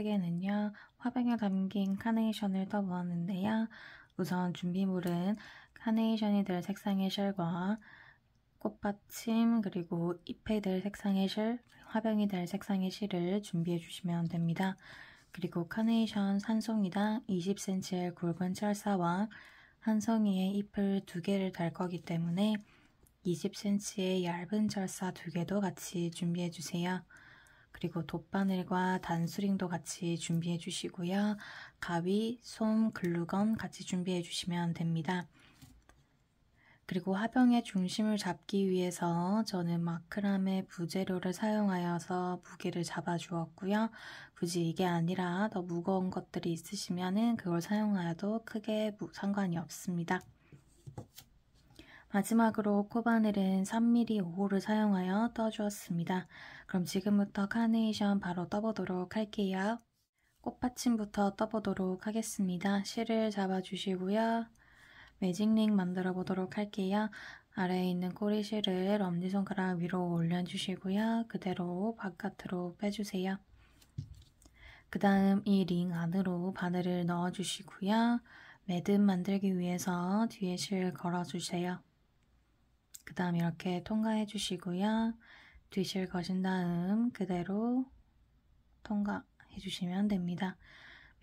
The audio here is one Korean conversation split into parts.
짧은뜨기는요, 화병에 담긴 카네이션을 떠보았는데요. 우선 준비물은 카네이션이 될 색상의 실과 꽃받침 그리고 잎이 될 색상의 실, 화병이 될 색상의 실을 준비해 주시면 됩니다. 그리고 카네이션 한 송이당 20cm의 굵은 철사와 한 송이의 잎을 두 개를 달 거기 때문에 20cm의 얇은 철사 두 개도 같이 준비해 주세요. 그리고 돗바늘과 단수링도 같이 준비해 주시고요. 가위, 솜, 글루건 같이 준비해 주시면 됩니다. 그리고 화병의 중심을 잡기 위해서 저는 마크라메 부재료를 사용하여서 무게를 잡아 주었고요. 굳이 이게 아니라 더 무거운 것들이 있으시면 그걸 사용하여도 크게 상관이 없습니다. 마지막으로 코바늘은 3mm 5호를 사용하여 떠주었습니다. 그럼 지금부터 카네이션 바로 떠보도록 할게요. 꽃받침부터 떠보도록 하겠습니다. 실을 잡아주시고요. 매직링 만들어 보도록 할게요. 아래에 있는 꼬리실을 엄지손가락 위로 올려주시고요. 그대로 바깥으로 빼주세요. 그 다음 이 링 안으로 바늘을 넣어주시고요. 매듭 만들기 위해서 뒤에 실 걸어주세요. 그 다음 이렇게 통과해 주시고요. 뒤실 거신 다음 그대로 통과해 주시면 됩니다.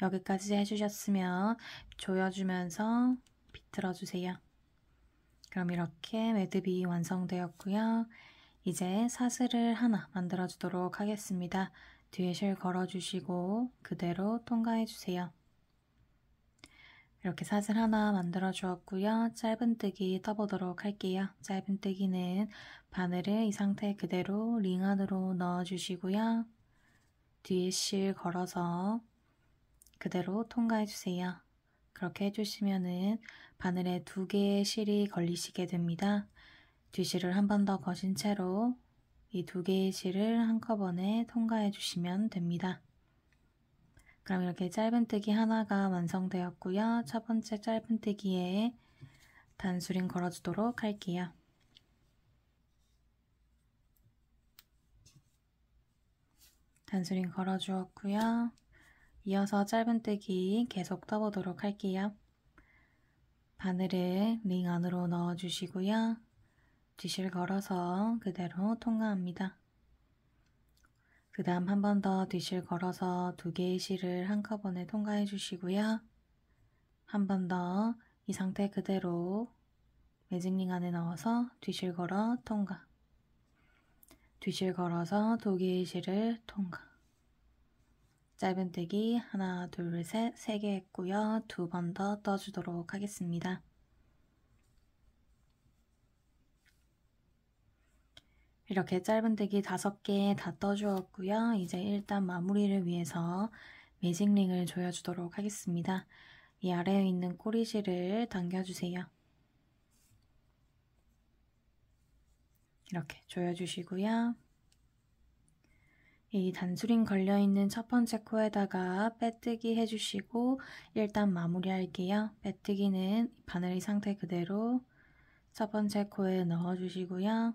여기까지 해주셨으면 조여주면서 비틀어 주세요. 그럼 이렇게 매듭이 완성되었고요. 이제 사슬을 하나 만들어 주도록 하겠습니다. 뒤에 실 걸어 주시고 그대로 통과해 주세요. 이렇게 사슬 하나 만들어 주었고요. 짧은뜨기 떠보도록 할게요. 짧은뜨기는 바늘을 이 상태 그대로 링 안으로 넣어 주시고요. 뒤에 실 걸어서 그대로 통과해 주세요. 그렇게 해주시면은 바늘에 두 개의 실이 걸리시게 됩니다. 뒤실을 한 번 더 거신 채로 이 두 개의 실을 한꺼번에 통과해 주시면 됩니다. 그럼 이렇게 짧은뜨기 하나가 완성되었고요. 첫 번째 짧은뜨기에 단수링 걸어주도록 할게요. 단수링 걸어주었고요. 이어서 짧은뜨기 계속 떠보도록 할게요. 바늘을 링 안으로 넣어주시고요. 뒤실 걸어서 그대로 통과합니다. 그 다음 한 번 더 뒤실 걸어서 두 개의 실을 한꺼번에 통과해 주시고요. 한 번 더 이 상태 그대로 매직링 안에 넣어서 뒤실 걸어 통과. 뒤실 걸어서 두 개의 실을 통과. 짧은뜨기 하나, 둘, 셋, 세 개 했고요. 두 번 더 떠주도록 하겠습니다. 이렇게 짧은뜨기 다섯 개다 떠주었고요. 이제 일단 마무리를 위해서 매직링을 조여주도록 하겠습니다. 이 아래에 있는 꼬리실을 당겨주세요. 이렇게 조여주시고요. 이 단수링 걸려있는 첫 번째 코에다가 빼뜨기 해주시고 일단 마무리할게요. 빼뜨기는 바늘이 상태 그대로 첫 번째 코에 넣어주시고요.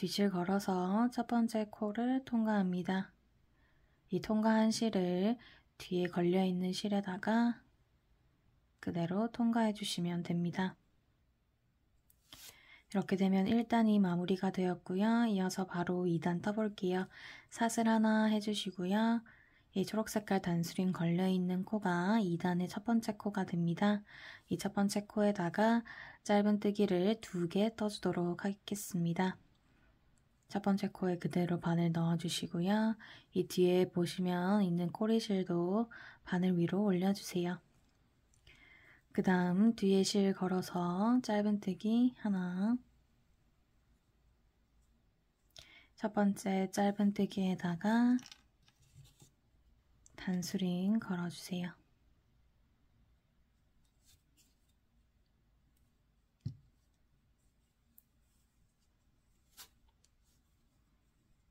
뒤실 걸어서 첫 번째 코를 통과합니다. 이 통과한 실을 뒤에 걸려있는 실에다가 그대로 통과해 주시면 됩니다. 이렇게 되면 1단이 마무리가 되었고요. 이어서 바로 2단 떠볼게요. 사슬 하나 해주시고요. 이 초록 색깔 단수링 걸려있는 코가 2단의 첫 번째 코가 됩니다. 이 첫 번째 코에다가 짧은 뜨기를 두 개 떠주도록 하겠습니다. 첫 번째 코에 그대로 바늘 넣어주시고요. 이 뒤에 보시면 있는 꼬리실도 바늘 위로 올려주세요. 그 다음 뒤에 실 걸어서 짧은뜨기 하나 첫 번째 짧은뜨기에다가 단수링 걸어주세요.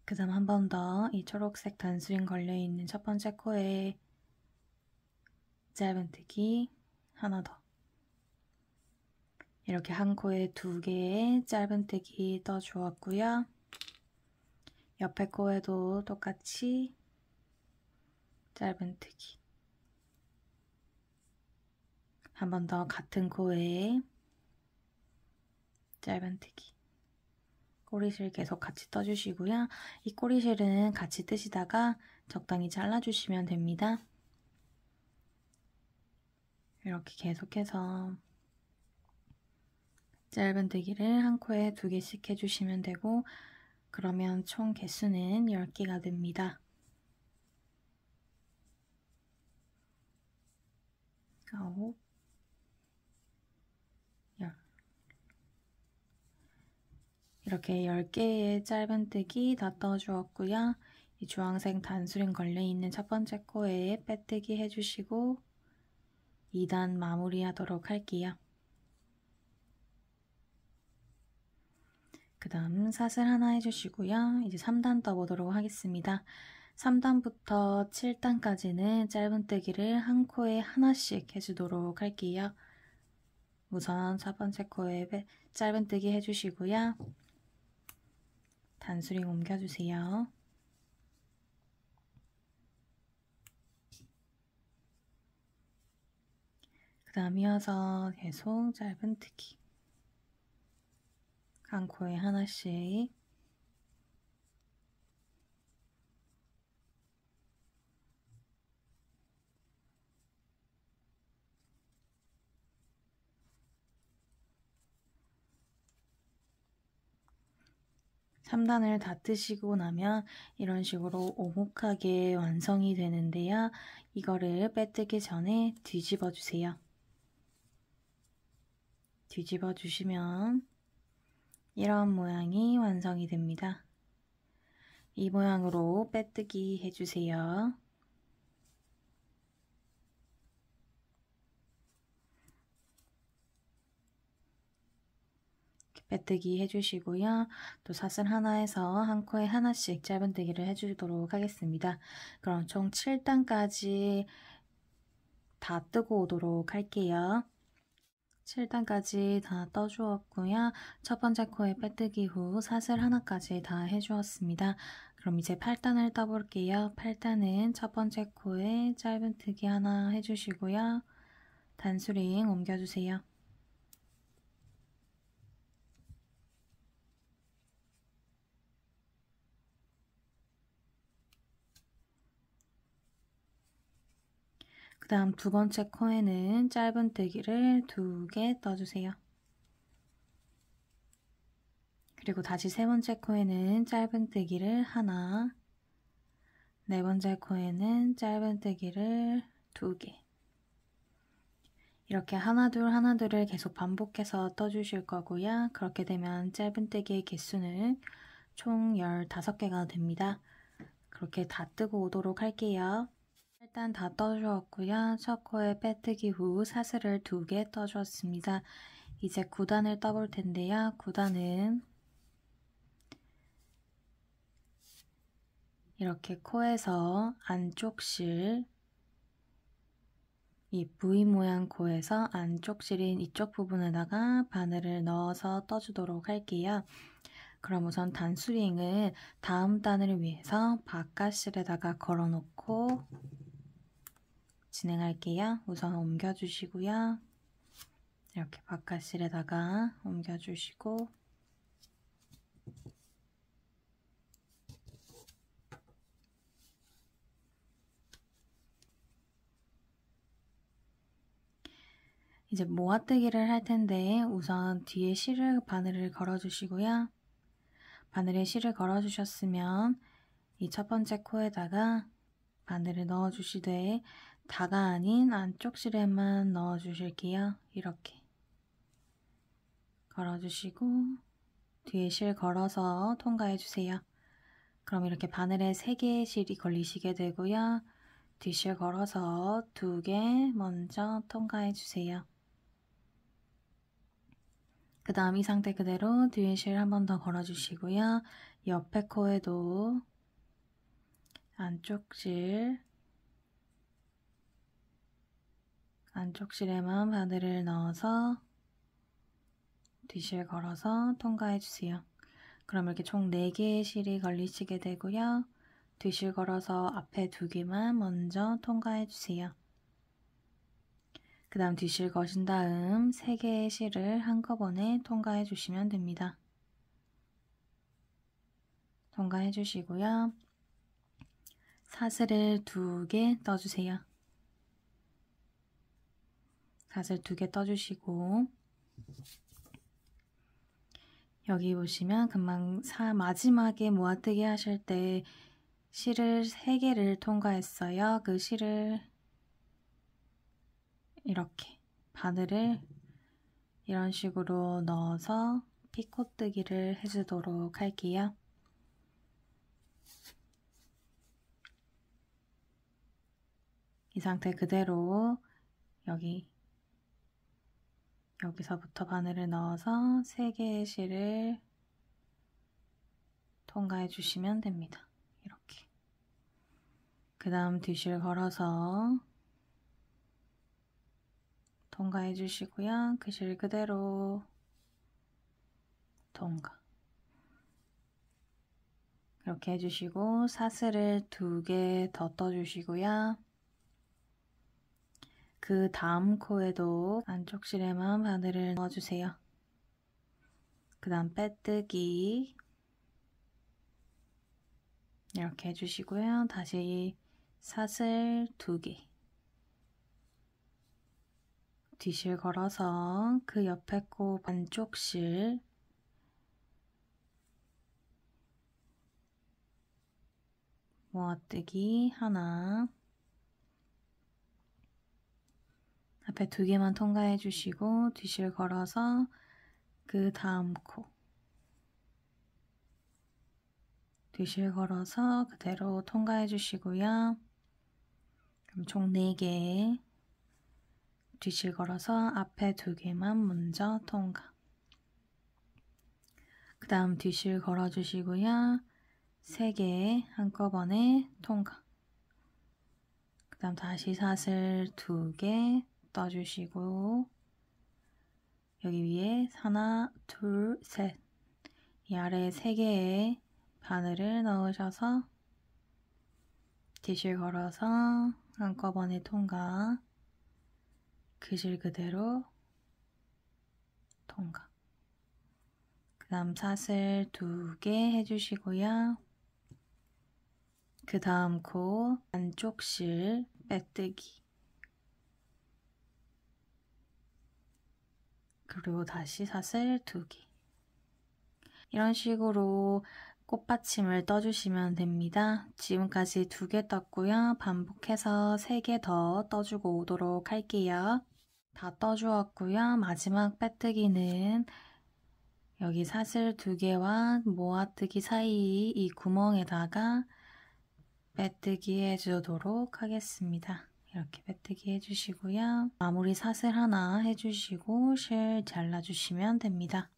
그 다음 한 번 더 이 초록색 단수링 걸려있는 첫 번째 코에 짧은뜨기 하나 더. 이렇게 한 코에 두 개의 짧은뜨기 떠주었고요. 옆에 코에도 똑같이 짧은뜨기 한 번 더 같은 코에 짧은뜨기 꼬리실 계속 같이 떠주시고요. 이 꼬리실은 같이 뜨시다가 적당히 잘라주시면 됩니다. 이렇게 계속해서 짧은 뜨기를 한 코에 두 개씩 해주시면 되고 그러면 총 개수는 10개가 됩니다. 아홉, 열. 이렇게 10개의 짧은뜨기 다 떠주었고요. 이 주황색 단수링 걸려있는 첫 번째 코에 빼뜨기 해주시고 2단 마무리하도록 할게요. 그 다음 사슬 하나 해주시고요. 이제 3단 떠보도록 하겠습니다. 3단부터 7단까지는 짧은뜨기를 한 코에 하나씩 해주도록 할게요. 우선 첫 번째 코에 짧은뜨기 해주시고요. 단수링 옮겨주세요. 그 다음 이어서 계속 짧은 뜨기 한 코에 하나씩 3단을 다 뜨시고 나면 이런 식으로 오목하게 완성이 되는데요. 이거를 빼뜨기 전에 뒤집어 주세요. 뒤집어 주시면 이런 모양이 완성이 됩니다. 이 모양으로 빼뜨기 해주세요. 빼뜨기 해주시고요. 또 사슬 하나에서 한 코에 하나씩 짧은뜨기를 해주도록 하겠습니다. 그럼 총 7단까지 다 뜨고 오도록 할게요. 7단까지 다 떠주었고요. 첫 번째 코에 빼뜨기 후 사슬 하나까지 다 해주었습니다. 그럼 이제 8단을 떠볼게요. 8단은 첫 번째 코에 짧은뜨기 하나 해주시고요. 단수링 옮겨주세요. 그 다음 두 번째 코에는 짧은뜨기를 두 개 떠주세요. 그리고 다시 세 번째 코에는 짧은뜨기를 하나 네 번째 코에는 짧은뜨기를 두 개 이렇게 하나 둘 하나 둘을 계속 반복해서 떠주실 거고요. 그렇게 되면 짧은뜨기의 개수는 총 15개가 됩니다. 그렇게 다 뜨고 오도록 할게요. 일단 다 떠주었고요. 첫 코에 빼뜨기 후 사슬을 두 개 떠주었습니다. 이제 9단을 떠볼 텐데요. 9단은 이렇게 코에서 안쪽 실, 이 V 모양 코에서 안쪽 실인 이쪽 부분에다가 바늘을 넣어서 떠주도록 할게요. 그럼 우선 단수링을 다음 단을 위해서 바깥실에다가 걸어놓고 진행할게요. 우선 옮겨주시고요. 이렇게 바깥실에다가 옮겨주시고 이제 모아뜨기를 할 텐데 우선 뒤에 실을 바늘을 걸어주시고요. 바늘에 실을 걸어주셨으면 이 첫 번째 코에다가 바늘을 넣어주시되 다가 아닌 안쪽 실에만 넣어주실게요. 이렇게 걸어주시고 뒤에 실 걸어서 통과해주세요. 그럼 이렇게 바늘에 3개의 실이 걸리시게 되고요. 뒤실 걸어서 2개 먼저 통과해주세요. 그 다음 이 상태 그대로 뒤에 실 한 번 더 걸어주시고요. 옆에 코에도 안쪽 실 안쪽 실에만 바늘을 넣어서 뒤실 걸어서 통과해 주세요. 그럼 이렇게 총 4개의 실이 걸리시게 되고요. 뒤실 걸어서 앞에 두 개만 먼저 통과해 주세요. 그 다음 뒤실 거신 다음 세 개의 실을 한꺼번에 통과해 주시면 됩니다. 통과해 주시고요. 사슬을 두 개 떠주세요. 사슬 두 개 떠주시고 여기 보시면 금방 사, 마지막에 모아뜨기 하실 때 실을 3개를 통과했어요. 그 실을 이렇게 바늘을 이런 식으로 넣어서 피코뜨기를 해주도록 할게요. 이 상태 그대로 여기 여기서부터 바늘을 넣어서 3개의 실을 통과해 주시면 됩니다. 이렇게 그 다음 뒤실 걸어서 통과해 주시고요. 그 실 그대로 통과 이렇게 해주시고 사슬을 두 개 더 떠주시고요. 그 다음 코에도 안쪽 실에만 바늘을 넣어주세요. 그 다음 빼뜨기 이렇게 해주시고요. 다시 사슬 두개 뒤실 걸어서 그 옆에 코 반쪽 실 모아뜨기 하나 앞에 두 개만 통과해 주시고 뒤실 걸어서 그 다음 코. 뒤실 걸어서 그대로 통과해 주시고요. 그럼 총 4개. 뒤실 걸어서 앞에 두 개만 먼저 통과. 그 다음 뒤실 걸어 주시고요. 3개 한꺼번에 통과. 그 다음 다시 사슬 2개 떠주시고 여기 위에 하나, 둘, 셋. 이 아래 세 개의 바늘을 넣으셔서 뒤실 걸어서 한꺼번에 통과. 그 실 그대로 통과. 그 다음 사슬 두 개 해주시고요. 그 다음 코 안쪽 실 빼뜨기 그리고 다시 사슬 두 개. 이런 식으로 꽃받침을 떠주시면 됩니다. 지금까지 두 개 떴고요. 반복해서 세 개 더 떠주고 오도록 할게요. 다 떠주었고요. 마지막 빼뜨기는 여기 사슬 두 개와 모아뜨기 사이 이 구멍에다가 빼뜨기 해주도록 하겠습니다. 이렇게 빼뜨기 해주시고요. 마무리 사슬 하나 해주시고 실 잘라주시면 됩니다.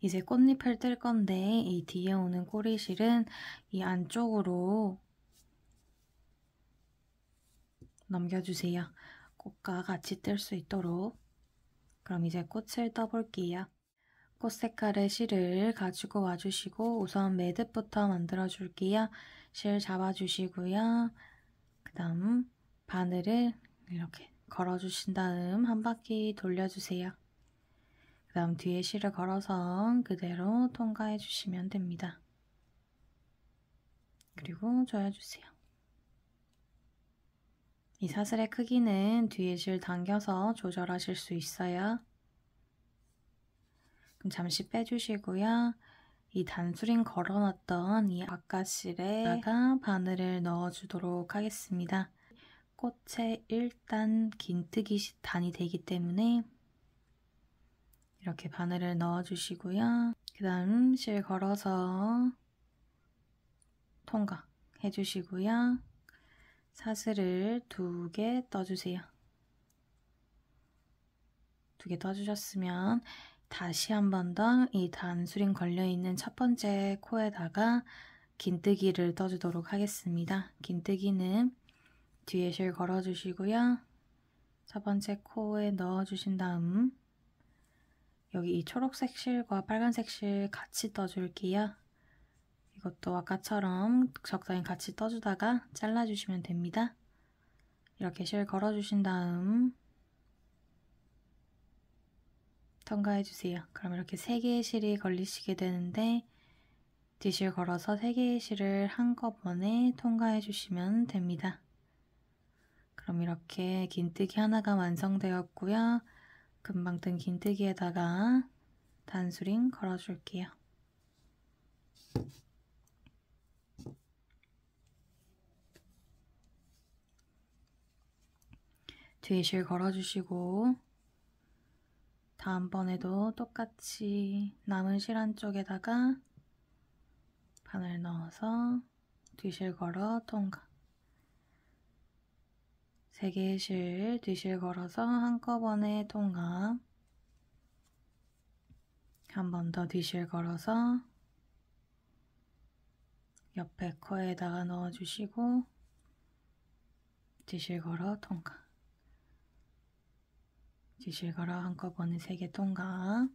이제 꽃잎을 뜰 건데 이 뒤에 오는 꼬리실은 이 안쪽으로 넘겨주세요. 꽃과 같이 뜰 수 있도록 그럼 이제 꽃을 떠볼게요. 꽃 색깔의 실을 가지고 와주시고 우선 매듭부터 만들어 줄게요. 실 잡아주시고요. 그 다음 바늘을 이렇게 걸어주신 다음 한 바퀴 돌려주세요. 그 다음 뒤에 실을 걸어서 그대로 통과해 주시면 됩니다. 그리고 조여주세요. 이 사슬의 크기는 뒤에 실 당겨서 조절하실 수 있어요. 그럼 잠시 빼주시고요. 이 단수링 걸어놨던 이 바깥실에다가 바늘을 넣어주도록 하겠습니다. 꽃의 1단 긴뜨기 단이 되기 때문에 이렇게 바늘을 넣어주시고요. 그 다음 실 걸어서 통과 해 주시고요. 사슬을 두 개 떠주세요. 두 개 떠주셨으면 다시 한 번 더 이 단수링 걸려있는 첫 번째 코에다가 긴뜨기를 떠주도록 하겠습니다. 긴뜨기는 뒤에 실 걸어주시고요. 첫 번째 코에 넣어주신 다음 여기 이 초록색 실과 빨간색 실 같이 떠줄게요. 이것도 아까처럼 적당히 같이 떠주다가 잘라주시면 됩니다. 이렇게 실 걸어주신 다음 통과해주세요. 그럼 이렇게 3개의 실이 걸리시게 되는데 뒤실 걸어서 3개의 실을 한꺼번에 통과해주시면 됩니다. 그럼 이렇게 긴뜨기 하나가 완성되었고요. 금방 뜬 긴뜨기에다가 단수링 걸어줄게요. 뒤에 실 걸어주시고 다음번에도 똑같이 남은 실 한쪽에다가 바늘 넣어서 뒤실 걸어 통과 3개의 실 뒤실 걸어서 한꺼번에 통과. 한 번 더 뒤실 걸어서 옆에 코에다가 넣어주시고 뒤실 걸어 통과. 뒤실 걸어 한꺼번에 3개 통과.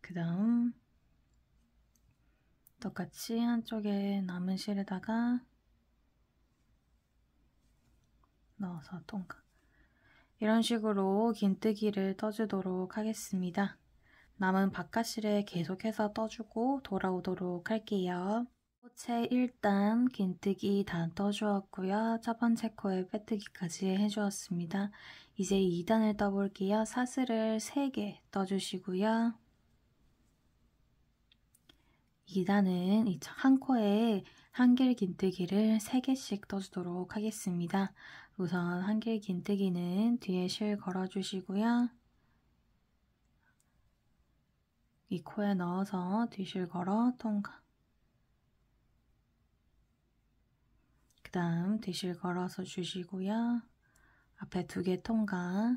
그 다음 똑같이 한쪽에 남은 실에다가 넣어서 통과 이런 식으로 긴뜨기를 떠주도록 하겠습니다. 남은 바깥실에 계속해서 떠주고 돌아오도록 할게요. 꽃에 일단 긴뜨기 다 떠주었고요. 첫 번째 코에 빼뜨기까지 해주었습니다. 이제 2단을 떠볼게요. 사슬을 3개 떠주시고요. 2단은 한 코에 한길 긴뜨기를 3개씩 떠주도록 하겠습니다. 우선 한 길 긴뜨기는 뒤에 실 걸어주시고요. 이 코에 넣어서 뒤실 걸어 통과 그 다음 뒤실 걸어서 주시고요. 앞에 두 개 통과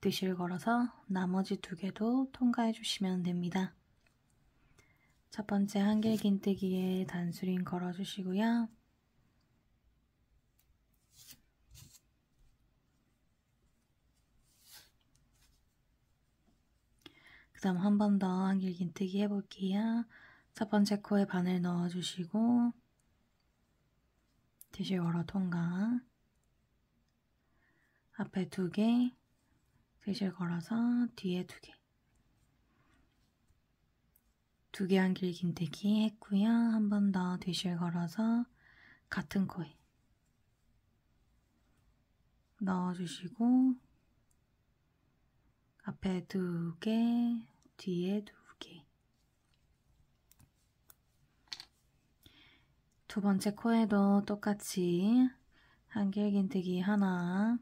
뒤실 걸어서 나머지 두 개도 통과해 주시면 됩니다. 첫 번째 한길 긴뜨기에 단수링 걸어주시고요. 그 다음 한 번 더 한길 긴뜨기 해볼게요. 첫 번째 코에 바늘 넣어주시고 뒤실 걸어 통과 앞에 두 개, 뒤실 걸어서 뒤에 두 개. 두 개 한길 긴뜨기 했고요. 한 번 더 뒤실 걸어서 같은 코에 넣어주시고 앞에 두 개, 뒤에 두 개. 두 번째 코에도 똑같이 한길 긴뜨기 하나,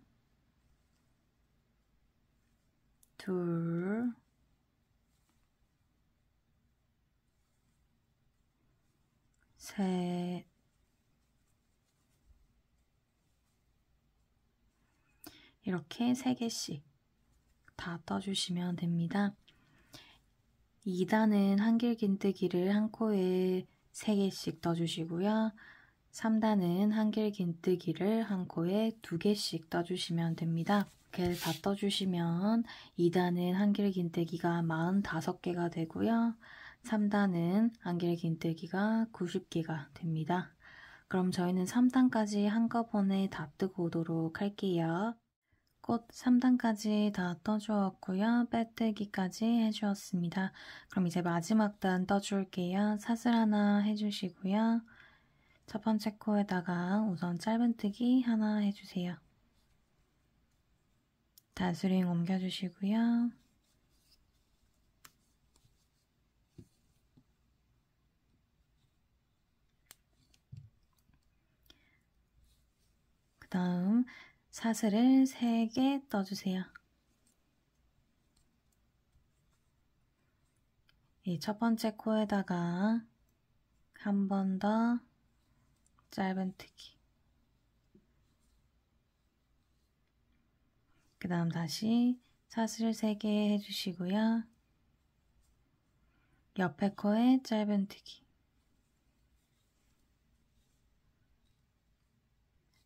둘, 셋, 이렇게 세 개씩 다 떠주시면 됩니다. 2단은 한길 긴뜨기를 한 코에 3개씩 떠주시고요. 3단은 한길 긴뜨기를 한 코에 2개씩 떠주시면 됩니다. 이렇게 다 떠주시면 2단은 한길 긴뜨기가 45개가 되고요. 3단은 한길 긴뜨기가 90개가 됩니다. 그럼 저희는 3단까지 한꺼번에 다 뜨고 오도록 할게요. 꽃 3단까지 다 떠주었고요. 빼뜨기까지 해주었습니다. 그럼 이제 마지막 단 떠줄게요. 사슬 하나 해주시고요. 첫 번째 코에다가 우선 짧은뜨기 하나 해주세요. 단수링 옮겨주시고요. 그 다음 사슬을 3개 떠주세요. 이 첫 번째 코에다가 한 번 더 짧은뜨기 그 다음 다시 사슬 3개 해주시고요. 옆에 코에 짧은뜨기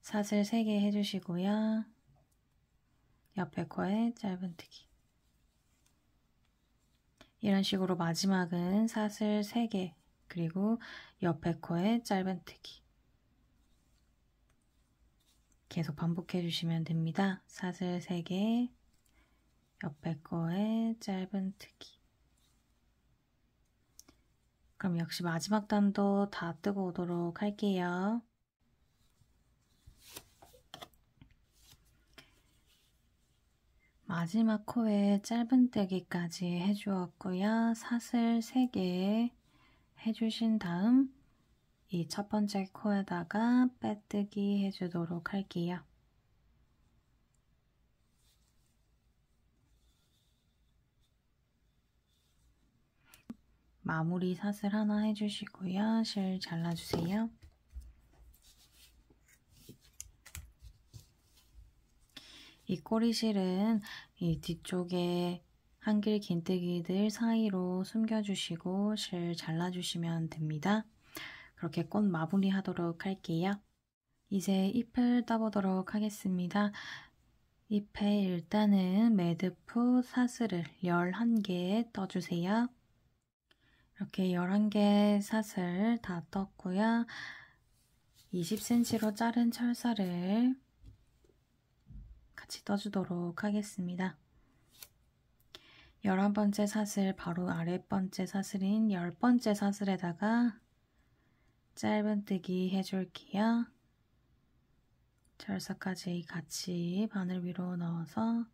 사슬 3개 해주시고요. 옆에 코에 짧은뜨기 이런 식으로 마지막은 사슬 3개 그리고 옆에 코에 짧은뜨기 계속 반복해 주시면 됩니다. 사슬 3개 옆에 거에 짧은뜨기 그럼 역시 마지막 단도 다 뜨고 오도록 할게요. 마지막 코에 짧은뜨기까지 해주었고요. 사슬 3개 해주신 다음 이 첫 번째 코에다가 빼뜨기 해주도록 할게요. 마무리 사슬 하나 해주시고요. 실 잘라주세요. 이 꼬리실은 이 뒤쪽에 한길 긴뜨기들 사이로 숨겨주시고 실 잘라주시면 됩니다. 그렇게 꽃 마무리 하도록 할게요. 이제 잎을 따보도록 하겠습니다. 잎에 일단은 매듭후 사슬을 11개 떠주세요. 이렇게 11개 사슬 다 떴고요. 20cm로 자른 철사를 같이 떠주도록 하겠습니다. 11번째 사슬 바로 아랫번째 사슬인 10번째 사슬에다가 짧은뜨기 해줄게요. 철사까지 같이 바늘 위로 넣어서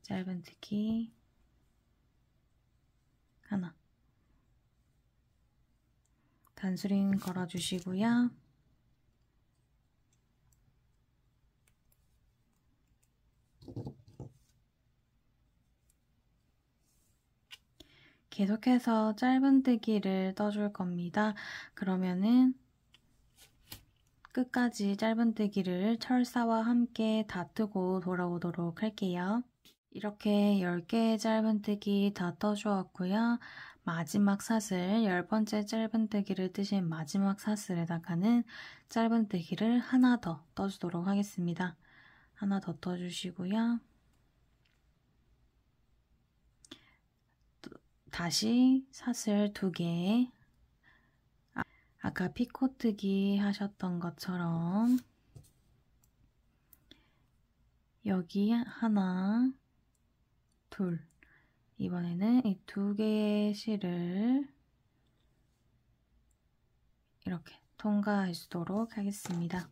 짧은뜨기 하나 단수링 걸어주시고요. 계속해서 짧은뜨기를 떠줄 겁니다. 그러면은 끝까지 짧은뜨기를 철사와 함께 다 뜨고 돌아오도록 할게요. 이렇게 10개의 짧은뜨기 다 떠주었고요. 마지막 사슬, 열 번째 짧은뜨기를 뜨신 마지막 사슬에다가는 짧은뜨기를 하나 더 떠주도록 하겠습니다. 하나 더 떠주시고요. 다시 사슬 두 개. 아, 아까 피코뜨기 하셨던 것처럼 여기 하나, 둘. 이번에는 이 두 개의 실을 이렇게 통과해 주도록 하겠습니다.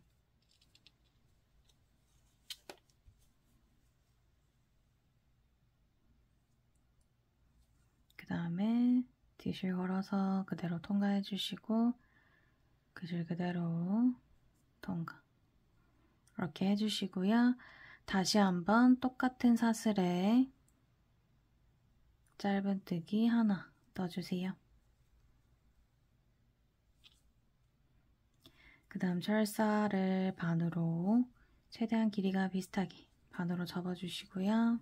다음에 뒤실 걸어서 그대로 통과해 주시고 그 줄 그대로 통과 이렇게 해주시고요. 다시 한번 똑같은 사슬에 짧은뜨기 하나 떠주세요. 그 다음 철사를 반으로 최대한 길이가 비슷하게 반으로 접어주시고요.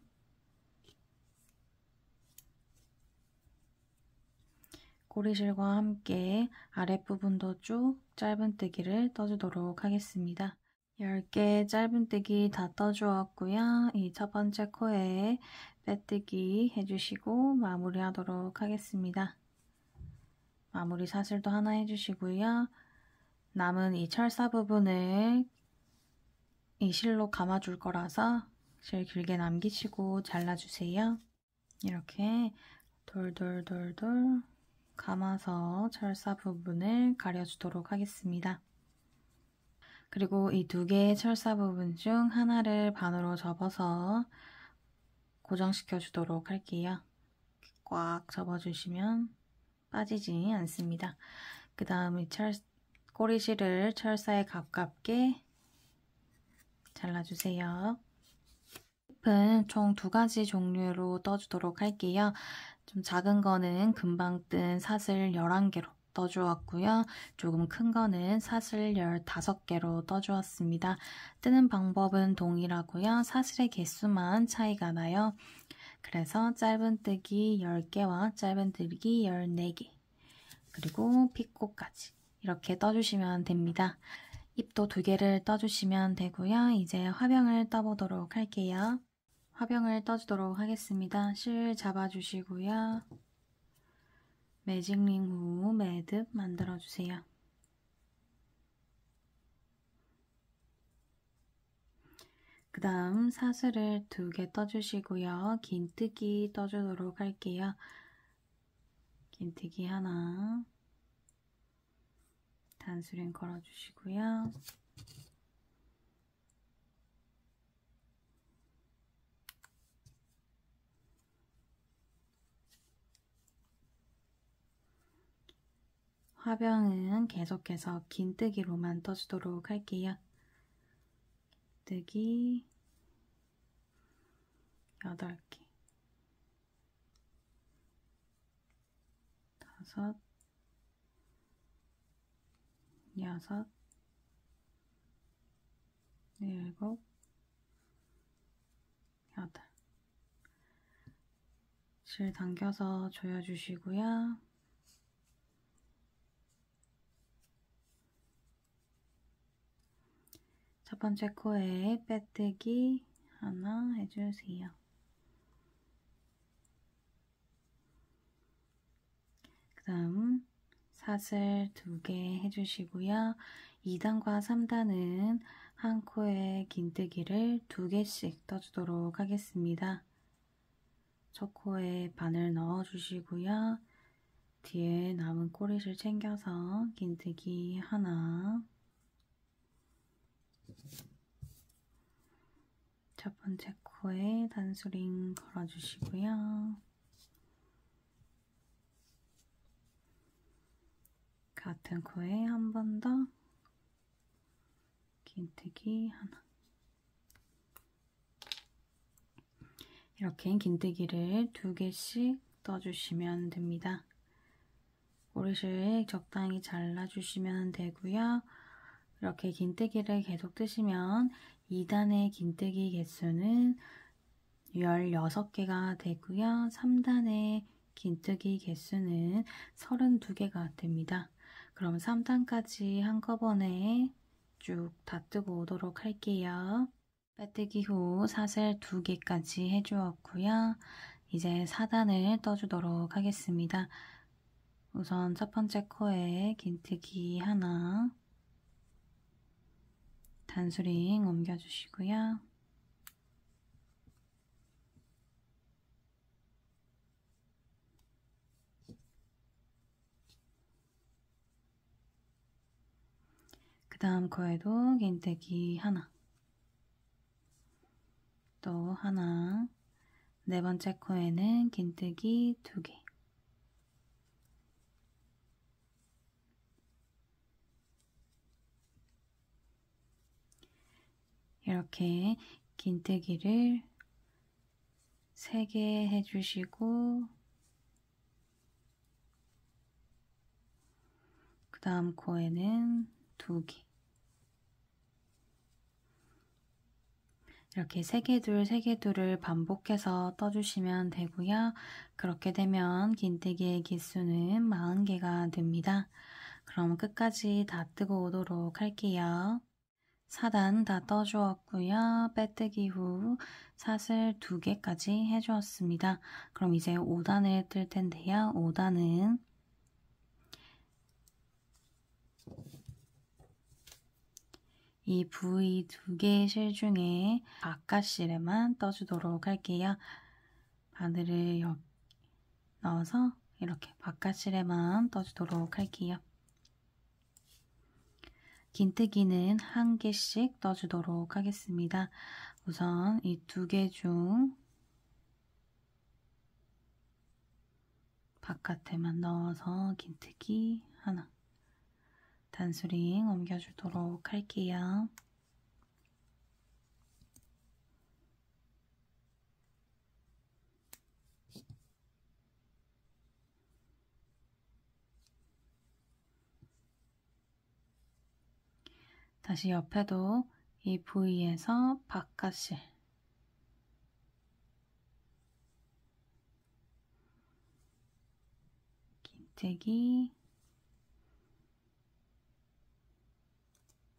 꼬리실과 함께 아랫부분도 쭉 짧은뜨기를 떠주도록 하겠습니다. 10개 짧은뜨기 다 떠주었고요. 이 첫 번째 코에 빼뜨기 해주시고 마무리 하도록 하겠습니다. 마무리 사슬도 하나 해주시고요. 남은 이 철사 부분을 이 실로 감아줄 거라서 실 길게 남기시고 잘라주세요. 이렇게 돌돌돌돌 감아서 철사 부분을 가려주도록 하겠습니다. 그리고 이 두 개의 철사 부분 중 하나를 반으로 접어서 고정시켜 주도록 할게요. 꽉 접어주시면 빠지지 않습니다. 그 다음 이 철, 꼬리실을 철사에 가깝게 잘라주세요. 잎은 총 두 가지 종류로 떠주도록 할게요. 좀 작은 거는 금방 뜬 사슬 11개로 떠주었고요. 조금 큰 거는 사슬 15개로 떠주었습니다. 뜨는 방법은 동일하고요. 사슬의 개수만 차이가 나요. 그래서 짧은뜨기 10개와 짧은뜨기 14개 그리고 피코까지 이렇게 떠주시면 됩니다. 잎도 두 개를 떠주시면 되고요. 이제 화병을 떠보도록 할게요. 화병을 떠주도록 하겠습니다. 실 잡아주시고요. 매직링 후 매듭 만들어주세요. 그 다음 사슬을 두 개 떠주시고요. 긴뜨기 떠주도록 할게요. 긴뜨기 하나 단수링 걸어주시고요. 화병은 계속해서 긴뜨기로만 떠주도록 할게요. 뜨기. 8개. 다섯. 여섯. 일곱. 여덟. 실 당겨서 조여주시고요. 첫 번째 코에 빼뜨기 하나 해주세요. 그 다음 사슬 두 개 해주시고요. 2단과 3단은 한 코에 긴뜨기를 두 개씩 떠주도록 하겠습니다. 첫 코에 바늘 넣어주시고요. 뒤에 남은 꼬리를 챙겨서 긴뜨기 하나 첫 번째 코에 단수링 걸어주시고요. 같은 코에 한 번 더 긴뜨기 하나 이렇게 긴뜨기를 두 개씩 떠주시면 됩니다. 꼬리를 적당히 잘라주시면 되고요. 이렇게 긴뜨기를 계속 뜨시면 2단의 긴뜨기 개수는 16개가 되고요. 3단의 긴뜨기 개수는 32개가 됩니다. 그럼 3단까지 한꺼번에 쭉 다 뜨고 오도록 할게요. 빼뜨기 후 사슬 2개까지 해주었고요. 이제 4단을 떠주도록 하겠습니다. 우선 첫 번째 코에 긴뜨기 하나 단수링 옮겨주시고요. 그 다음 코에도 긴뜨기 하나. 또 하나. 네 번째 코에는 긴뜨기 두개 이렇게 긴뜨기를 3개 해주시고 그 다음 코에는 2개 이렇게 3개 둘, 3개 둘을 반복해서 떠주시면 되고요. 그렇게 되면 긴뜨기의 기수는 40개가 됩니다. 그럼 끝까지 다 뜨고 오도록 할게요. 4단 다 떠주었고요. 빼뜨기 후 사슬 2개까지 해주었습니다. 그럼 이제 5단을 뜰 텐데요. 5단은 이 부위 두 개의 실 중에 바깥실에만 떠주도록 할게요. 바늘을 넣어서 이렇게 바깥실에만 떠주도록 할게요. 긴뜨기는 한 개씩 떠주도록 하겠습니다. 우선 이 두 개 중 바깥에만 넣어서 긴뜨기 하나 단수링 옮겨주도록 할게요. 다시 옆에도 이 부위에서 바깥실 긴뜨기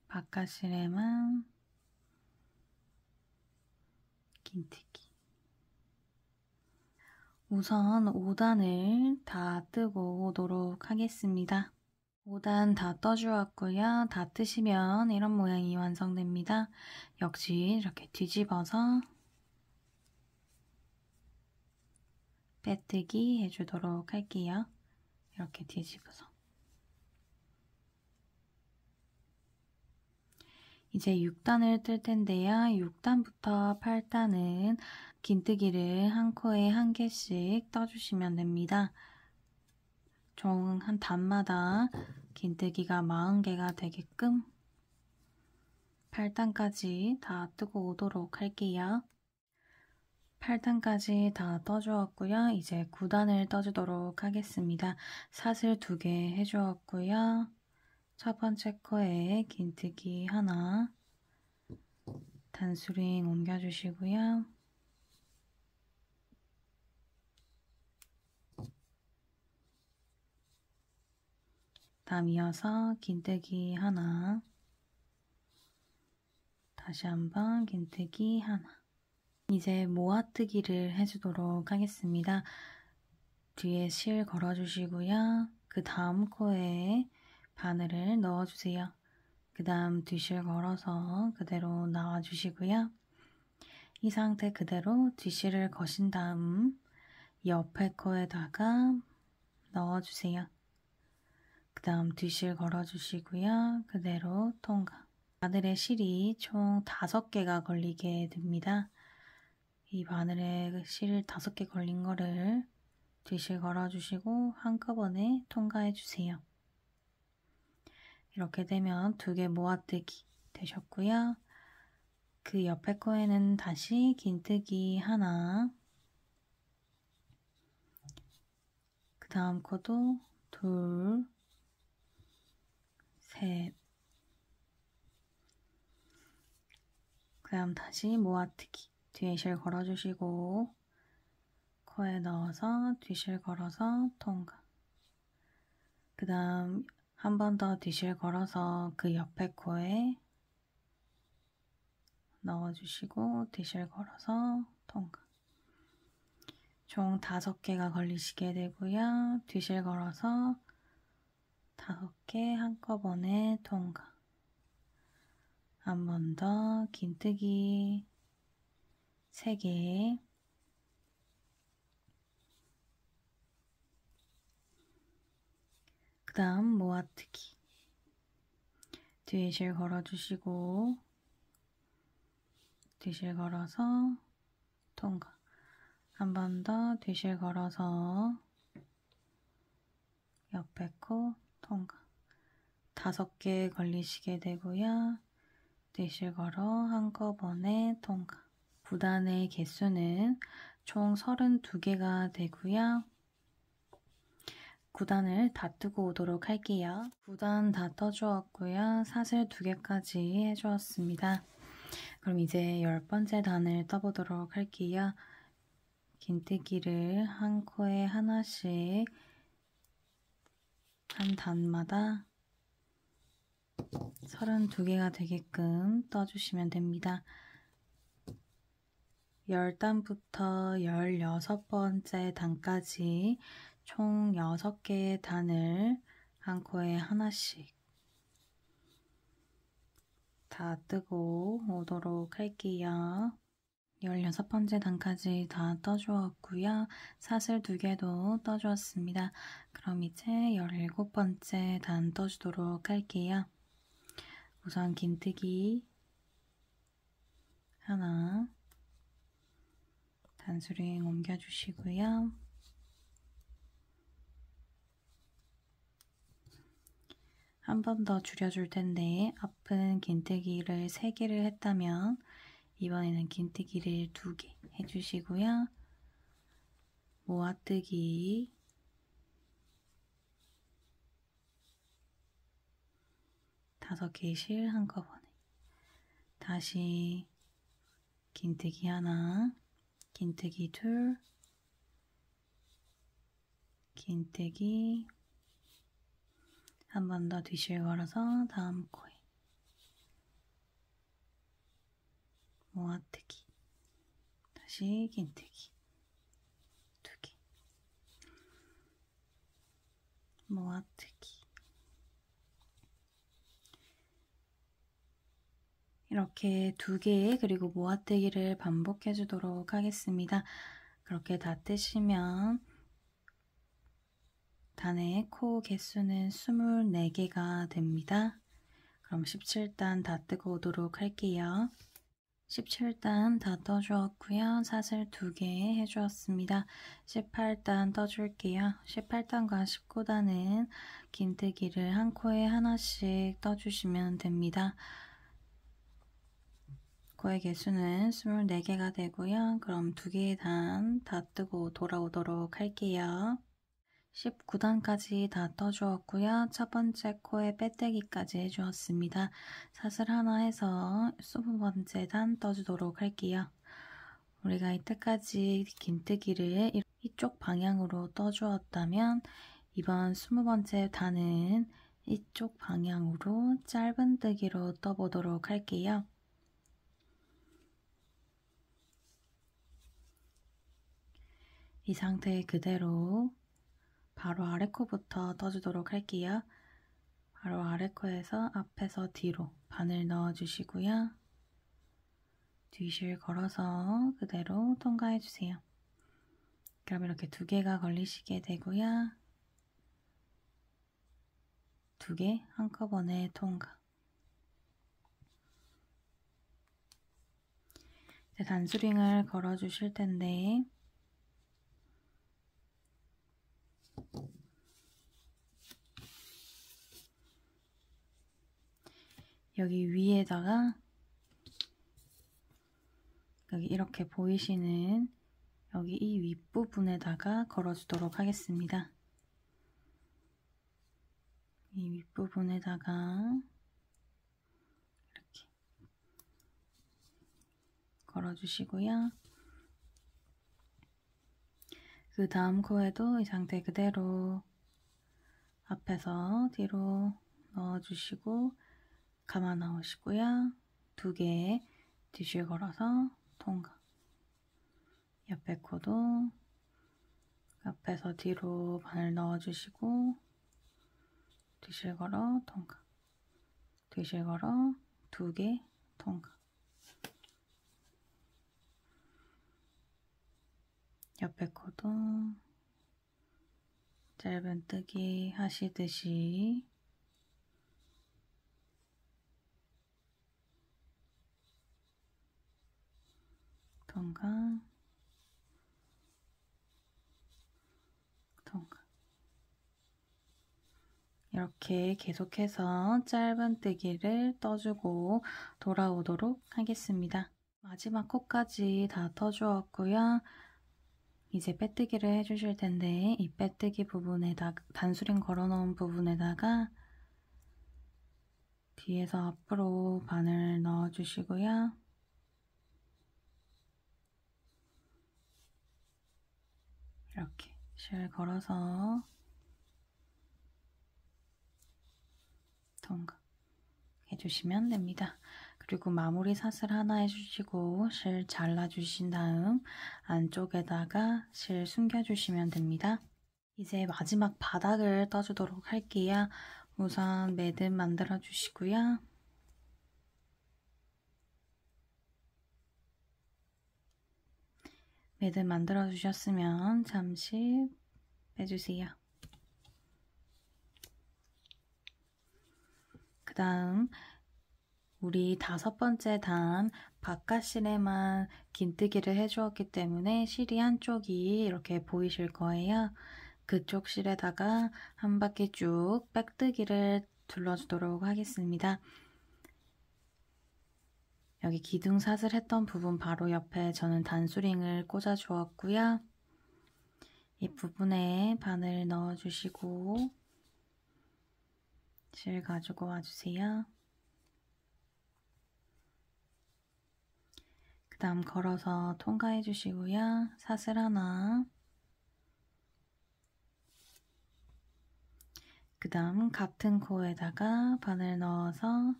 바깥실에만 긴뜨기 우선 5단을 다 뜨고 오도록 하겠습니다. 5단 다 떠주었고요. 다 뜨시면 이런 모양이 완성됩니다. 역시 이렇게 뒤집어서 빼뜨기 해주도록 할게요. 이렇게 뒤집어서 이제 6단을 뜰 텐데요. 6단부터 8단은 긴뜨기를 한 코에 한 개씩 떠주시면 됩니다. 총한 단마다 긴뜨기가 40개가 되게끔 8단까지 다 뜨고 오도록 할게요. 8단까지 다 떠주었고요. 이제 9단을 떠주도록 하겠습니다. 사슬 2개 해주었고요. 첫 번째 코에 긴뜨기 하나 단수링 옮겨주시고요. 다음 이어서 긴뜨기 하나 다시 한번 긴뜨기 하나 이제 모아뜨기를 해주도록 하겠습니다. 뒤에 실 걸어주시고요. 그 다음 코에 바늘을 넣어주세요. 그 다음 뒤실 걸어서 그대로 나와주시고요. 이 상태 그대로 뒤실을 거신 다음 옆에 코에다가 넣어주세요. 그 다음 뒤실 걸어주시고요. 그대로 통과. 바늘의 실이 총 5개가 걸리게 됩니다. 이 바늘에 실 5개 걸린 거를 뒤실 걸어주시고 한꺼번에 통과해주세요. 이렇게 되면 두 개 모아뜨기 되셨고요. 그 옆에 거에는 다시 긴뜨기 하나 그 다음 코도 둘, 셋, 그 다음 다시 모아뜨기 뒤에 실 걸어주시고 코에 넣어서 뒤실 걸어서 통과. 그 다음 한 번 더 뒤실 걸어서 그 옆에 코에 넣어주시고 뒤실 걸어서 통과. 총 다섯 개가 걸리시게 되고요. 뒤실 걸어서 다섯 개 한꺼번에 통과. 한 번 더 긴뜨기. 세개. 다음 모아뜨기. 뒤에 실 걸어주시고 뒤실 걸어서 통과. 한 번 더 뒤실 걸어서 옆에 코 통과 다섯 개 걸리시게 되고요 뒤실 걸어 한꺼번에 통과 9단의 개수는 총 32개가 되고요 9단을 다 뜨고 오도록 할게요. 9단 다 떠주었고요. 사슬 2개까지 해주었습니다. 그럼 이제 열 번째 단을 떠보도록 할게요. 긴뜨기를 한 코에 하나씩 한 단마다 32개가 되게끔 떠주시면 됩니다. 10단부터 16번째 단까지 총 6개의 단을 한 코에 하나씩 다 뜨고 오도록 할게요. 16번째 단까지 다 떠주었고요. 사슬 두 개도 떠주었습니다. 그럼 이제 17번째 단 떠주도록 할게요. 우선 긴뜨기 하나 단수링 옮겨주시고요. 한 번 더 줄여줄 텐데 앞은 긴뜨기를 3개를 했다면 이번에는 긴뜨기를 2개 해주시고요. 모아뜨기 다섯 개씩 한꺼번에 다시 긴뜨기 하나 긴뜨기 둘 긴뜨기 한 번 더 뒤실 걸어서 다음 코에 모아뜨기. 다시 긴뜨기 두 개. 모아뜨기. 이렇게 두개 그리고 모아뜨기를 반복해 주도록 하겠습니다. 그렇게 다 뜨시면 단의 코 개수는 24개가 됩니다. 그럼 17단 다 뜨고 오도록 할게요. 17단 다 떠주었고요. 사슬 2개 해주었습니다. 18단 떠줄게요. 18단과 19단은 긴뜨기를 한 코에 하나씩 떠주시면 됩니다. 코의 개수는 24개가 되고요. 그럼 2개의 단 다 뜨고 돌아오도록 할게요. 19단까지 다 떠주었고요. 첫 번째 코에 빼떼기까지 해주었습니다. 사슬 하나 해서 20번째 단 떠주도록 할게요. 우리가 이때까지 긴뜨기를 이쪽 방향으로 떠주었다면 이번 20번째 단은 이쪽 방향으로 짧은 뜨기로 떠보도록 할게요. 이 상태 그대로 바로 아래 코부터 떠주도록 할게요. 바로 아래 코에서 앞에서 뒤로 바늘 넣어주시고요. 뒤실 걸어서 그대로 통과해주세요. 그럼 이렇게 두 개가 걸리시게 되고요. 두 개 한꺼번에 통과. 단수링을 걸어주실 텐데 여기 위에다가 여기 이렇게 보이시는 여기 이 윗부분에다가 걸어주도록 하겠습니다. 이 윗부분에다가 이렇게 걸어주시고요. 그 다음 코에도 이 상태 그대로 앞에서 뒤로 넣어주시고 감아 넣으시고요. 두개 뒤실 걸어서 통과. 옆에 코도 옆에서 뒤로 바늘 넣어주시고 뒤실 걸어 통과. 뒤실 걸어 두 개 통과. 옆에 코도 짧은 뜨기 하시듯이 통과 통과 이렇게 계속해서 짧은 뜨기를 떠주고 돌아오도록 하겠습니다. 마지막 코까지 다 떠주었고요. 이제 빼뜨기를 해주실 텐데 이 빼뜨기 부분에다 단수링 걸어놓은 부분에다가 뒤에서 앞으로 바늘 넣어주시고요. 이렇게 실 걸어서 통과 해주시면 됩니다. 그리고 마무리 사슬 하나 해주시고 실 잘라주신 다음 안쪽에다가 실 숨겨주시면 됩니다. 이제 마지막 바닥을 떠주도록 할게요. 우선 매듭 만들어 주시고요. 매듭 만들어 주셨으면 잠시 빼주세요. 그 다음 우리 다섯 번째 단 바깥 실에만 긴뜨기를 해주었기 때문에 실이 한쪽이 이렇게 보이실 거예요. 그쪽 실에다가 한 바퀴 쭉 백뜨기를 둘러주도록 하겠습니다. 여기 기둥 사슬 했던 부분 바로 옆에 저는 단수링을 꽂아 주었고요. 이 부분에 바늘 넣어주시고 실 가지고 와주세요. 그 다음 걸어서 통과해 주시고요. 사슬 하나 그 다음 같은 코에다가 바늘 넣어서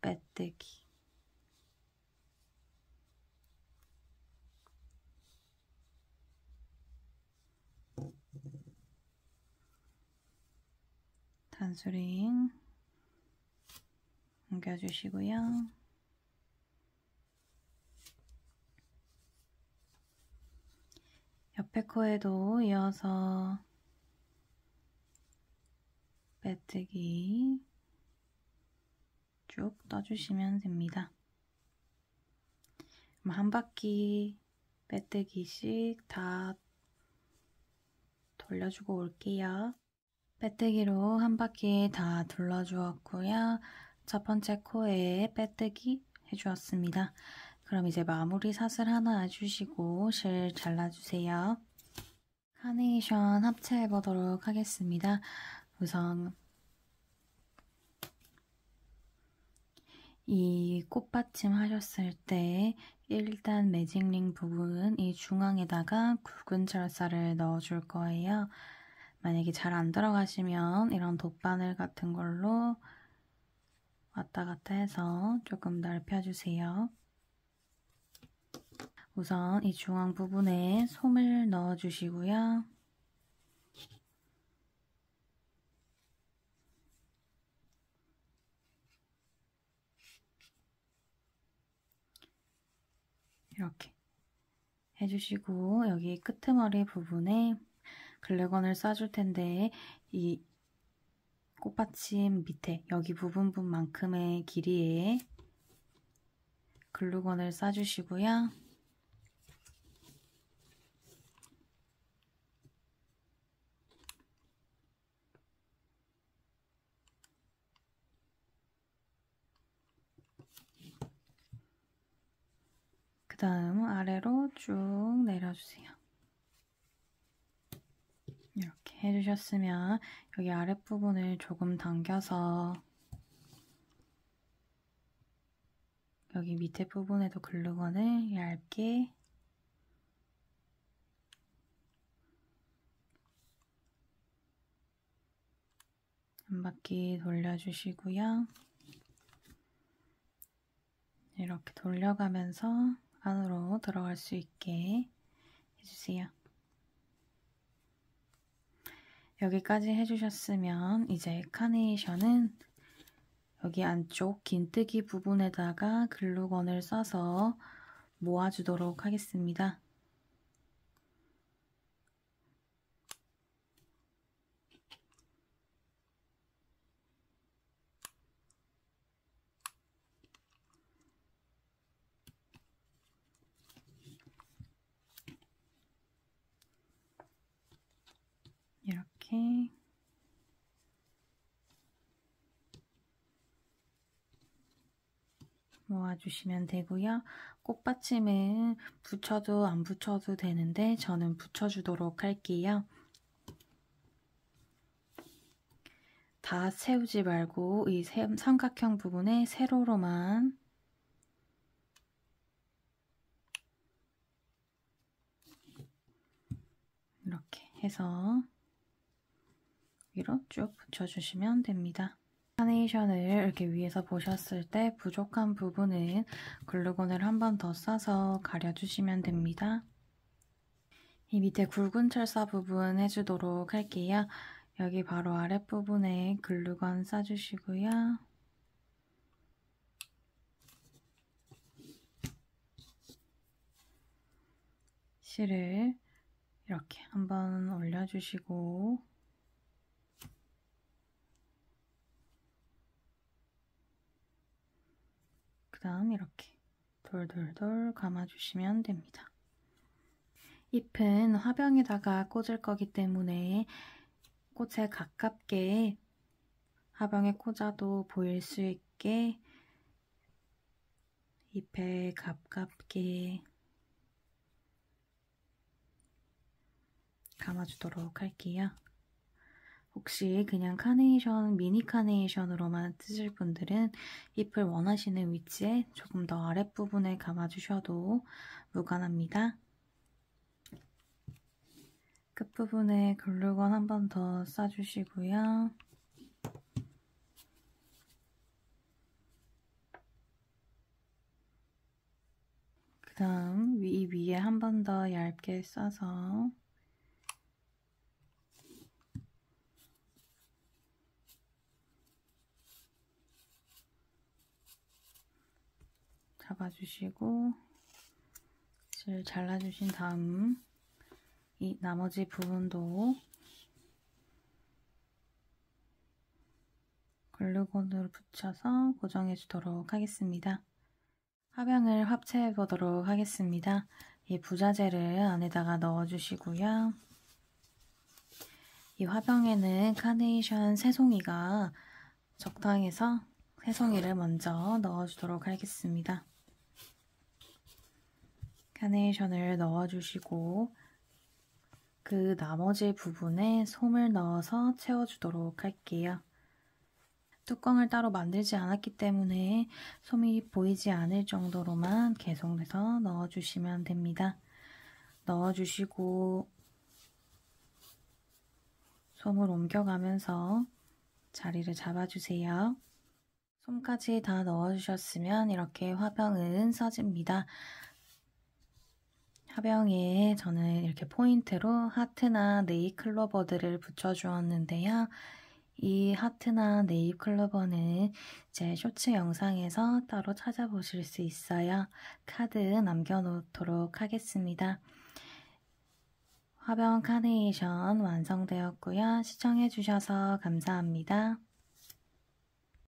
빼뜨기 단수링 옮겨주시고요. 옆에 코에도 이어서 빼뜨기 쭉 떠주시면 됩니다. 한 바퀴 빼뜨기씩 다 돌려주고 올게요. 빼뜨기로 한 바퀴 다 둘러주었고요. 첫 번째 코에 빼뜨기 해주었습니다. 그럼 이제 마무리 사슬 하나 해주시고 실 잘라주세요. 카네이션 합체해보도록 하겠습니다. 우선 이 꽃받침 하셨을 때 일단 매직링 부분 이 중앙에다가 굵은 철사를 넣어줄 거예요. 만약에 잘 안 들어가시면 이런 돗바늘 같은 걸로 왔다 갔다 해서 조금 넓혀주세요. 우선 이 중앙 부분에 솜을 넣어주시고요. 이렇게 해주시고 여기 끄트머리 부분에 글래건을 싸줄 텐데 이 꽃받침 밑에 여기 부분만큼의 길이에 글루건을 싸주시고요. 다음 아래로 쭉 내려주세요. 이렇게 해주셨으면 여기 아랫부분을 조금 당겨서 여기 밑에 부분에도 글루건을 얇게 한 바퀴 돌려주시고요. 이렇게 돌려가면서 안으로 들어갈 수 있게 해주세요. 여기까지 해주셨으면 이제 카네이션은 여기 안쪽 긴뜨기 부분에다가 글루건을 써서 모아주도록 하겠습니다. 이렇게 모아주시면 되고요. 꽃받침은 붙여도 안 붙여도 되는데 저는 붙여주도록 할게요. 다 세우지 말고 이 삼각형 부분에 세로로만 이렇게 해서 위로 쭉 붙여주시면 됩니다. 카네이션을 이렇게 위에서 보셨을 때 부족한 부분은 글루건을 한 번 더 싸서 가려주시면 됩니다. 이 밑에 굵은 철사 부분 해주도록 할게요. 여기 바로 아랫부분에 글루건 싸주시고요. 실을 이렇게 한번 올려주시고 그 다음 이렇게 돌돌돌 감아주시면 됩니다. 잎은 화병에다가 꽂을 거기 때문에 꽃에 가깝게 화병에 꽂아도 보일 수 있게 잎에 가깝게 감아주도록 할게요. 혹시 그냥 카네이션, 미니 카네이션으로만 쓰실 분들은 잎을 원하시는 위치에 조금 더 아랫부분에 감아주셔도 무관합니다. 끝부분에 글루건 한 번 더 싸주시고요. 그 다음 위 위에 한 번 더 얇게 싸서 잡아주시고 실 잘라주신 다음 이 나머지 부분도 글루건으로 붙여서 고정해 주도록 하겠습니다. 화병을 합체해 보도록 하겠습니다. 이 부자재를 안에다가 넣어 주시고요. 이 화병에는 카네이션 새송이가 적당해서 새송이를 먼저 넣어주도록 하겠습니다. 카네이션을 넣어주시고 그 나머지 부분에 솜을 넣어서 채워주도록 할게요. 뚜껑을 따로 만들지 않았기 때문에 솜이 보이지 않을 정도로만 계속해서 넣어주시면 됩니다. 넣어주시고 솜을 옮겨가면서 자리를 잡아주세요. 솜까지 다 넣어주셨으면 이렇게 화병은 써집니다. 화병에 저는 이렇게 포인트로 하트나 네잎 클로버들을 붙여주었는데요. 이 하트나 네잎 클로버는 제 쇼츠 영상에서 따로 찾아보실 수 있어요. 카드 남겨놓도록 하겠습니다. 화병 카네이션 완성되었고요. 시청해주셔서 감사합니다.